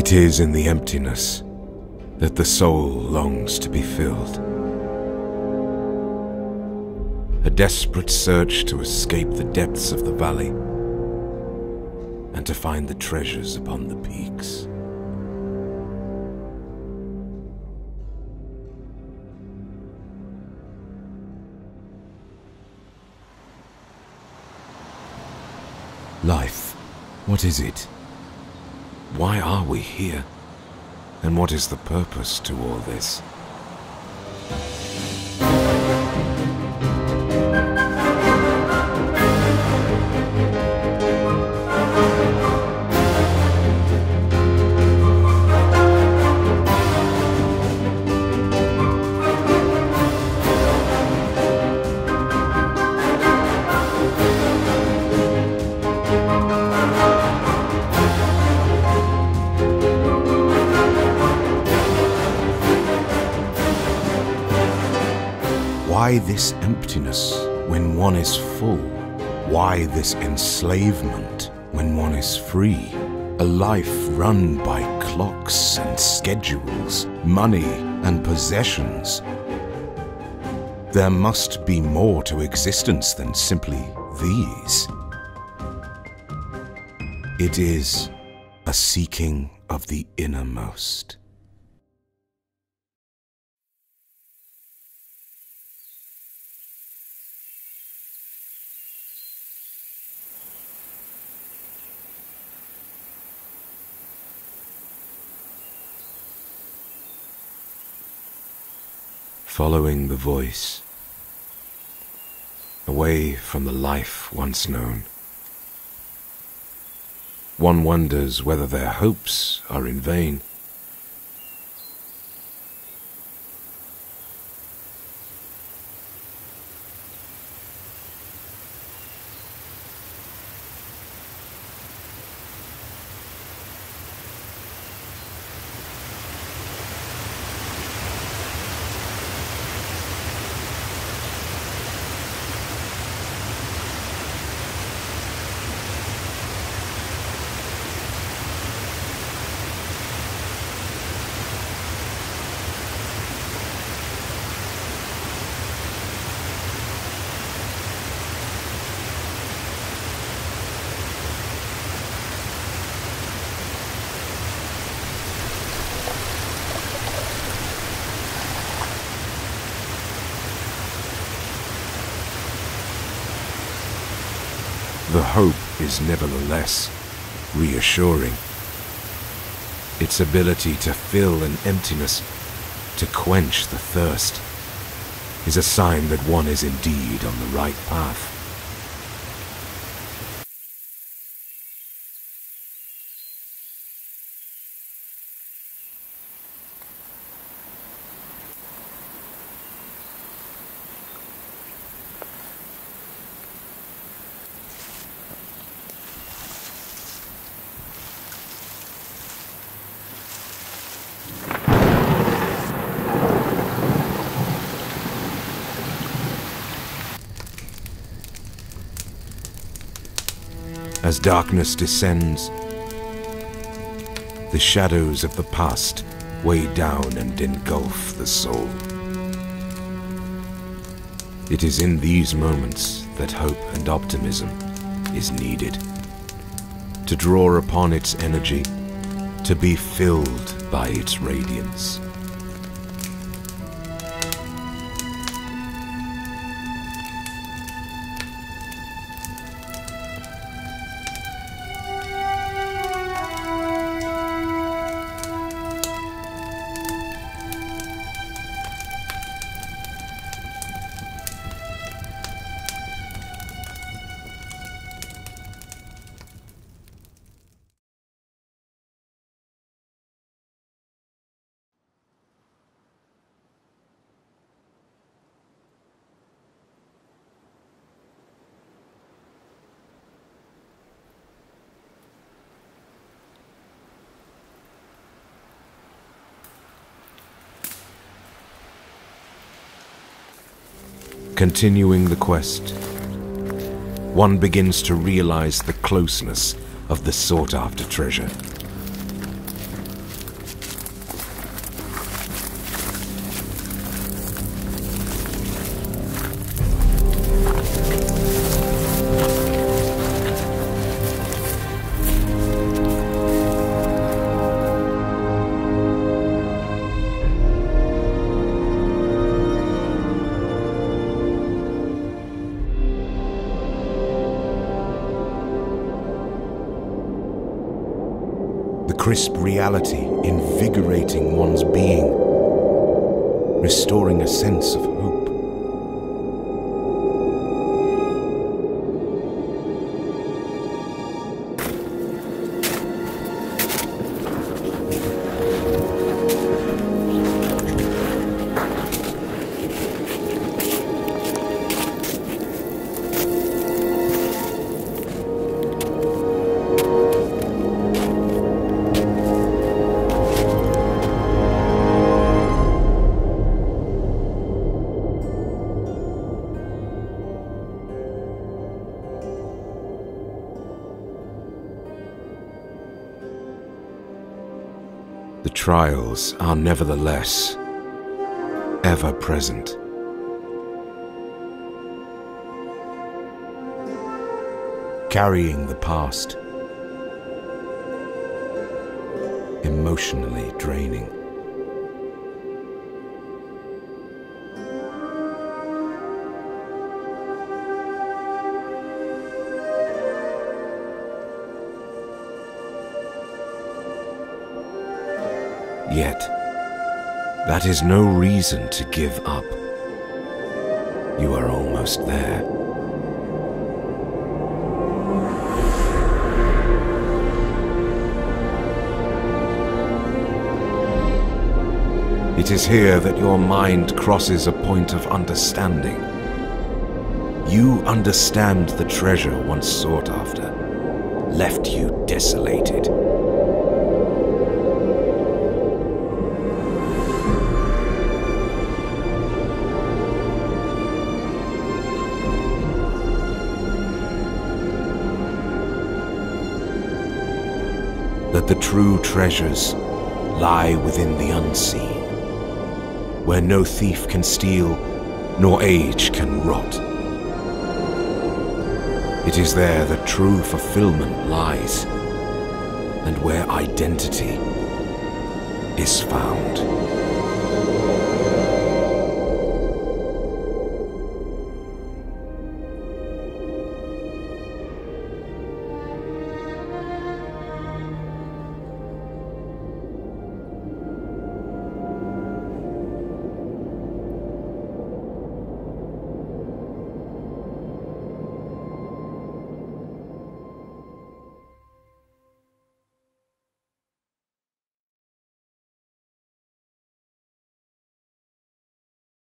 It is in the emptiness that the soul longs to be filled. A desperate search to escape the depths of the valley and to find the treasures upon the peaks. Life, what is it? Why are we here? And what is the purpose to all this? Why this emptiness when one is full? Why this enslavement when one is free? A life run by clocks and schedules, money and possessions. There must be more to existence than simply these. It is a seeking of the innermost. Following the voice, away from the life once known. One wonders whether their hopes are in vain. The hope is nevertheless reassuring. Its ability to fill an emptiness, to quench the thirst, is a sign that one is indeed on the right path. As darkness descends, the shadows of the past weigh down and engulf the soul. It is in these moments that hope and optimism is needed. To draw upon its energy, to be filled by its radiance. Continuing the quest, one begins to realize the closeness of the sought after treasure. Crisp reality invigorating one's being, restoring a sense of hope. The trials are nevertheless ever present. Carrying the past, emotionally draining. Yet, that is no reason to give up. You are almost there. It is here that your mind crosses a point of understanding. You understand the treasure once sought after, left you desolated. The true treasures lie within the unseen, where no thief can steal, nor age can rot. It is there that true fulfillment lies, and where identity is found.